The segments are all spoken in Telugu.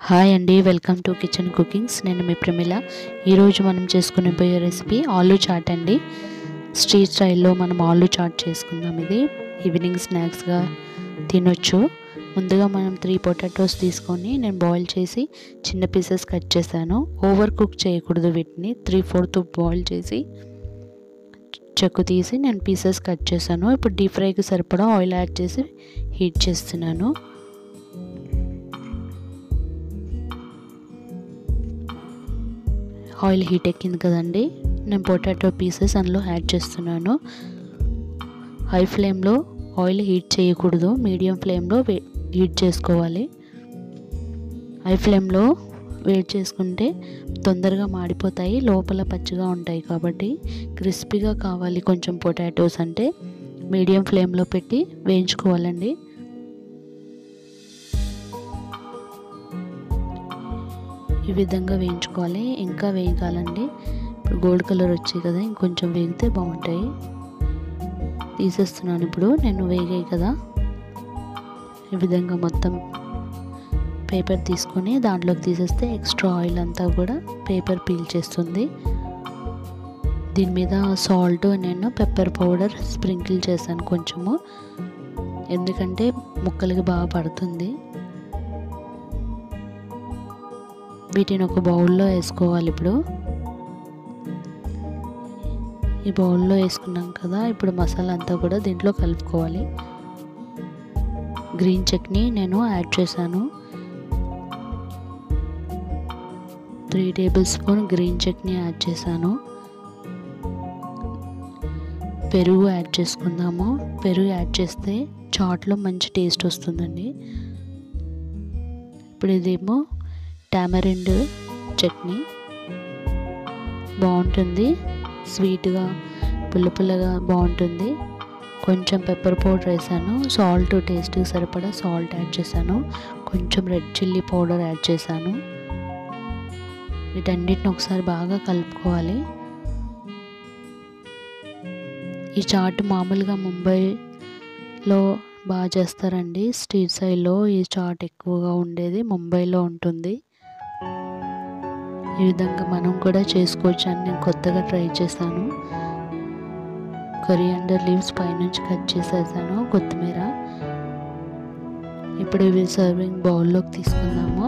హాయ్ అండి వెల్కమ్ టు కిచెన్ కుకింగ్స్ నేను మీ ప్రమిళ ఈరోజు మనం చేసుకునే పోయే రెసిపీ ఆలు చాట్ అండి. స్ట్రీట్ స్టైల్లో మనం ఆలు చాట్ చేసుకుందాం ఇది. ఈవినింగ్ స్నాక్స్గా తినొచ్చు. ముందుగా మనం త్రీ పొటాటోస్ తీసుకొని నేను బాయిల్ చేసి చిన్న పీసెస్ కట్ చేశాను. ఓవర్ కుక్ చేయకూడదు వీటిని. త్రీ ఫోర్త్ బాయిల్ చేసి చెక్కు తీసి నేను పీసెస్ కట్ చేశాను. ఇప్పుడు డీప్ ఫ్రైకి సరిపడా ఆయిల్ యాడ్ చేసి హీట్ చేస్తున్నాను. ఆయిల్ హీట్ ఎక్కింది కదండి. నేను పొటాటో పీసెస్ అందులో యాడ్ చేస్తున్నాను. హై ఫ్లేమ్లో ఆయిల్ హీట్ చేయకూడదు. మీడియం ఫ్లేమ్లో హీట్ చేసుకోవాలి. హై ఫ్లేమ్లో వేడి చేసుకుంటే తొందరగా మాడిపోతాయి. లోపల పచ్చిగా ఉంటాయి కాబట్టి క్రిస్పీగా కావాలి కొంచెం పొటాటోస్ అంటే. మీడియం ఫ్లేమ్లో పెట్టి వేయించుకోవాలండి. ఈ విధంగా వేయించుకోవాలి. ఇంకా వేయగాలండి గోల్డ్ కలర్ వచ్చాయి కదా ఇంకొంచెం వేగితే బాగుంటాయి. తీసేస్తున్నాను ఇప్పుడు నేను వేగాయి కదా. ఈ విధంగా మొత్తం పేపర్ తీసుకొని దాంట్లోకి తీసేస్తే ఎక్స్ట్రా ఆయిల్ అంతా కూడా పేపర్ పీల్ చేస్తుంది. దీని మీద సాల్ట్ నేను పెప్పర్ పౌడర్ స్ప్రింకిల్ చేశాను కొంచెము. ఎందుకంటే ముక్కలకి బాగా పడుతుంది. వీటిని ఒక బౌల్లో వేసుకోవాలి ఇప్పుడు. ఈ బౌల్లో వేసుకున్నాం కదా ఇప్పుడు మసాలా అంతా కూడా దీంట్లో కలుపుకోవాలి. గ్రీన్ చట్నీ నేను యాడ్ చేశాను. Three tablespoon green chutney add చేశాను. పెరుగు యాడ్ చేసుకుందాము. పెరుగు యాడ్ చేస్తే చాట్లో మంచి టేస్ట్ వస్తుందండి. ఇప్పుడు ఇదేమో టామరిండ్ చట్నీ. బాగుంటుంది. స్వీట్గా పుల్ల పుల్లగా బాగుంటుంది. కొంచెం పెప్పర్ పౌడర్ వేసాను. సాల్ట్ టేస్ట్కి సరిపడా సాల్ట్ యాడ్ చేశాను. కొంచెం రెడ్ చిల్లీ పౌడర్ యాడ్ చేశాను. వీటన్నిటిని ఒకసారి బాగా కలుపుకోవాలి. ఈ చాట్ మామూలుగా ముంబైలో బాగా చేస్తారండి. స్ట్రీట్ సైడ్లో ఈ చాట్ ఎక్కువగా ఉండేది. ముంబైలో ఉంటుంది. ఈ విధంగా మనం కూడా చేసుకోవచ్చు అని నేను కొత్తగా ట్రై చేశాను. కొరియండర్ లీవ్స్ పైనుంచి కట్ చేసేసాను కొత్తిమీర. ఇప్పుడు ఇవి సర్వింగ్ బౌల్లోకి తీసుకుందాము.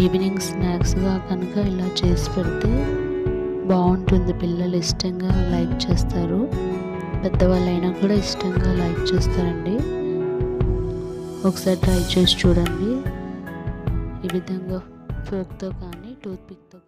ఈవినింగ్ స్నాక్స్గా కనుక ఇలా చేసి పెడితే బాగుంటుంది. పిల్లలు ఇష్టంగా లైక్ చేస్తారు. పెద్దవాళ్ళైనా కూడా ఇష్టంగా లైక్ చేస్తారండి. ఒకసారి ట్రై చేసి చూడండి. ఈ విధంగా ఫోక్తో కానీ టూత్పిక్తో